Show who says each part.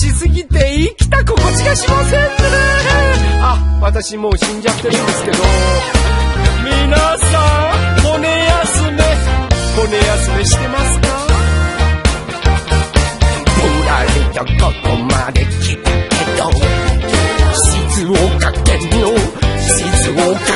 Speaker 1: しすぎて生きた心地がしませんね。あ私もう死んじゃってるんですけど。皆さん骨休め骨休めしてますか？ふらりとここまで来たけど。静岡県の静岡